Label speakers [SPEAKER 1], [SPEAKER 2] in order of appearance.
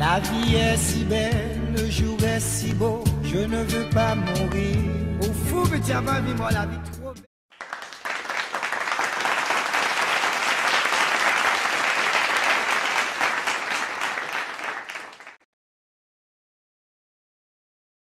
[SPEAKER 1] La vie est si belle, le jour est si beau, je ne veux pas mourir. Au fou, mais tu as moi la vie trop belle.